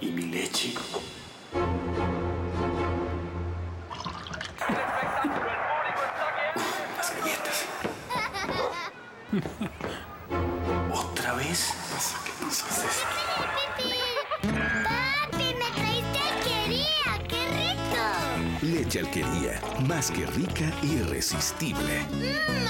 ¿Y mi leche? Las galletas. ¿Otra vez? Pasa que no sos ¡Papi, me traiste alquería! ¡Qué rico! Leche Alquería, más que rica, irresistible. ¡Mmm!